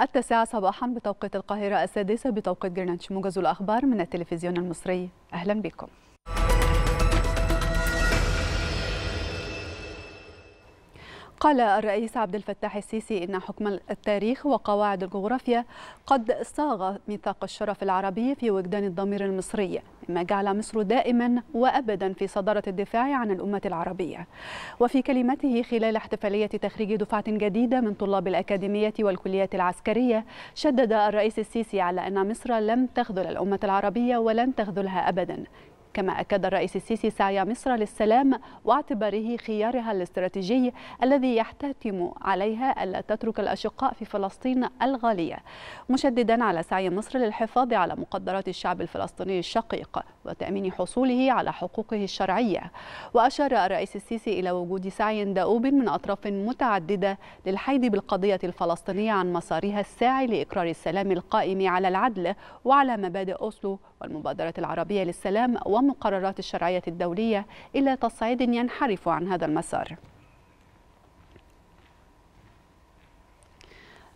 التاسعة صباحا بتوقيت القاهرة السادسة بتوقيت جرينتش موجز الأخبار من التلفزيون المصري. أهلا بكم. قال الرئيس عبد الفتاح السيسي إن حكم التاريخ وقواعد الجغرافيا قد صاغ ميثاق الشرف العربي في وجدان الضمير المصري. مما جعل مصر دائما وأبدا في صدارة الدفاع عن الأمة العربية. وفي كلمته خلال احتفالية تخريج دفعة جديدة من طلاب الأكاديمية والكليات العسكرية شدد الرئيس السيسي على أن مصر لم تخذل الأمة العربية ولن تخذلها أبدا. كما أكد الرئيس السيسي سعي مصر للسلام واعتباره خيارها الاستراتيجي الذي يحتتم عليها ألا تترك الأشقاء في فلسطين الغالية. مشددا على سعي مصر للحفاظ على مقدرات الشعب الفلسطيني الشقيق وتأمين حصوله على حقوقه الشرعية. وأشار الرئيس السيسي إلى وجود سعي دؤوب من أطراف متعددة للحيد بالقضية الفلسطينية عن مسارها الساعي لإقرار السلام القائم على العدل وعلى مبادئ أوسلو والمبادرة العربية للسلام ومقررات الشرعية الدولية إلى تصعيد ينحرف عن هذا المسار.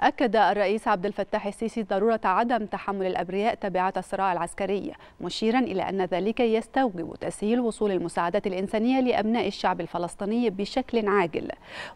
أكد الرئيس عبد الفتاح السيسي ضرورة عدم تحمل الأبرياء تبعات الصراع العسكري مشيرا إلى أن ذلك يستوجب تسهيل وصول المساعدات الإنسانية لأبناء الشعب الفلسطيني بشكل عاجل.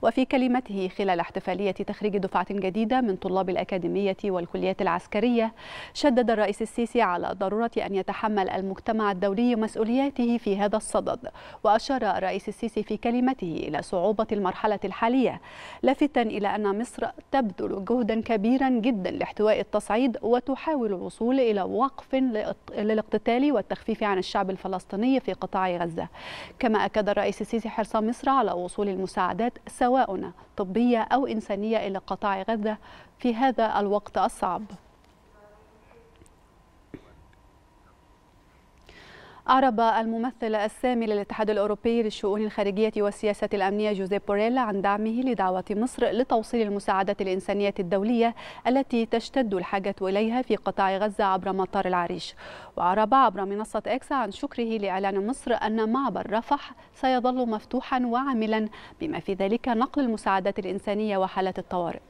وفي كلمته خلال احتفالية تخريج دفعة جديدة من طلاب الأكاديمية والكليات العسكرية شدد الرئيس السيسي على ضرورة أن يتحمل المجتمع الدولي مسؤولياته في هذا الصدد. وأشار الرئيس السيسي في كلمته إلى صعوبة المرحلة الحالية لافتا إلى أن مصر تبذل جهدا كبيرا جدا لاحتواء التصعيد وتحاول الوصول إلى وقف للاقتتال والتخفيف عن الشعب الفلسطيني في قطاع غزة. كما أكد الرئيس السيسي حرص مصر على وصول المساعدات سواء طبية أو إنسانية إلى قطاع غزة في هذا الوقت الصعب. أعرب الممثل السامي للاتحاد الأوروبي للشؤون الخارجية والسياسة الأمنية جوزيف بوريل عن دعمه لدعوة مصر لتوصيل المساعدات الإنسانية الدولية التي تشتد الحاجة إليها في قطاع غزة عبر مطار العريش. وأعرب عبر منصة إكس عن شكره لإعلان مصر أن معبر رفح سيظل مفتوحا وعاملا بما في ذلك نقل المساعدات الإنسانية وحالات الطوارئ.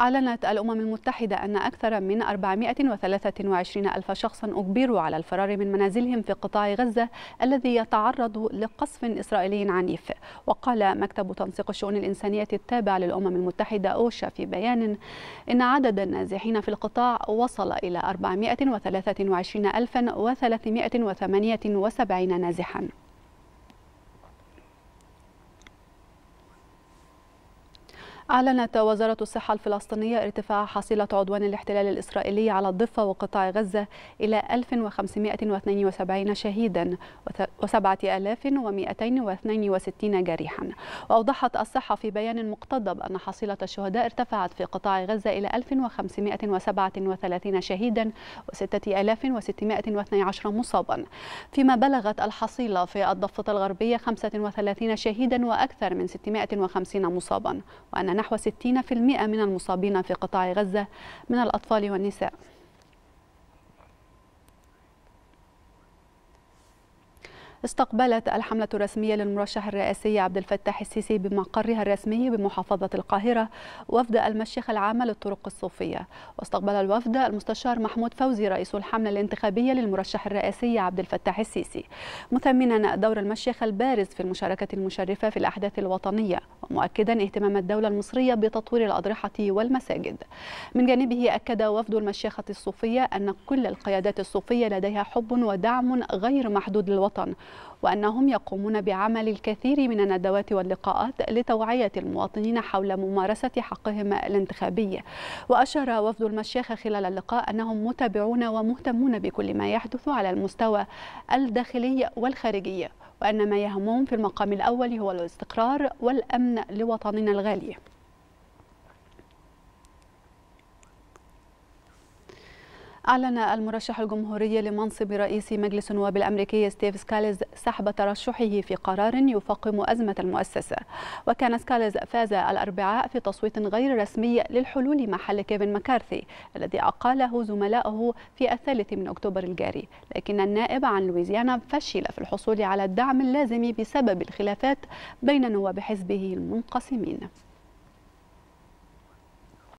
أعلنت الأمم المتحدة أن أكثر من 423 ألف شخص أجبروا على الفرار من منازلهم في قطاع غزة الذي يتعرض لقصف إسرائيلي عنيف. وقال مكتب تنسيق الشؤون الإنسانية التابع للأمم المتحدة أوشا في بيان إن عدد النازحين في القطاع وصل إلى 423378 نازحاً. أعلنت وزارة الصحة الفلسطينية ارتفاع حصيلة عدوان الاحتلال الإسرائيلي على الضفة وقطاع غزة إلى 1572 شهيدا و7262 جريحا. وأوضحت الصحة في بيان مقتضب أن حصيلة الشهداء ارتفعت في قطاع غزة إلى 1537 شهيدا و6612 مصابا. فيما بلغت الحصيلة في الضفة الغربية 35 شهيدا وأكثر من 650 مصابا وأن نحو 60% من المصابين في قطاع غزة من الأطفال والنساء. استقبلت الحملة الرسمية للمرشح الرئاسي عبد الفتاح السيسي بمقرها الرسمي بمحافظة القاهرة وفد المشيخة العامة للطرق الصوفية. واستقبل الوفد المستشار محمود فوزي رئيس الحملة الانتخابية للمرشح الرئاسي عبد الفتاح السيسي. مثمنا دور المشيخة البارز في المشاركة المشرفة في الأحداث الوطنية ومؤكدا اهتمام الدولة المصرية بتطوير الأضرحة والمساجد. من جانبه أكد وفد المشيخة الصوفية أن كل القيادات الصوفية لديها حب ودعم غير محدود للوطن وأنهم يقومون بعمل الكثير من الندوات واللقاءات لتوعية المواطنين حول ممارسة حقهم الانتخابي. وأشار وفد المشيخة خلال اللقاء أنهم متابعون ومهتمون بكل ما يحدث على المستوى الداخلي والخارجي وأن ما يهمهم في المقام الأول هو الاستقرار والأمن لوطننا الغالي. أعلن المرشح الجمهوري لمنصب رئيس مجلس النواب الأمريكي ستيف سكاليز سحب ترشحه في قرار يفاقم أزمة المؤسسة وكان سكاليز فاز الأربعاء في تصويت غير رسمي للحلول محل كيفن مكارثي الذي أقاله زملائه في الثالث من أكتوبر الجاري. لكن النائب عن لويزيانا فشل في الحصول على الدعم اللازم بسبب الخلافات بين نواب حزبه المنقسمين.